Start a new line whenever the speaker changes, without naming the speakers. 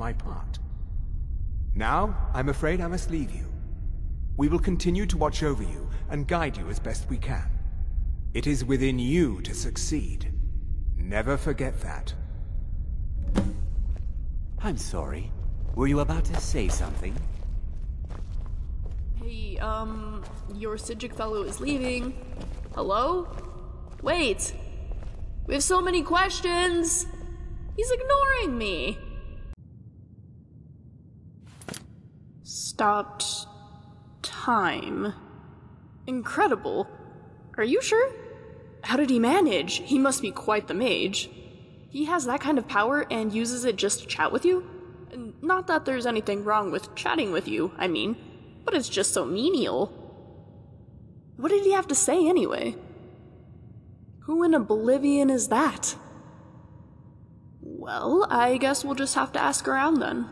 my part. Now, I'm afraid I must leave you. We will continue to watch over you and guide you as best we can. It is within you to succeed. Never forget that.
I'm sorry. Were you about to say something?
Hey, um, your Psijic fellow is leaving. Hello? Wait! We have so many questions! He's ignoring me! Stopped time. Incredible. Are you sure? How did he manage? He must be quite the mage. He has that kind of power and uses it just to chat with you? Not that there's anything wrong with chatting with you, I mean, but it's just so menial. What did he have to say anyway? Who in Oblivion is that? Well, I guess we'll just have to ask around then.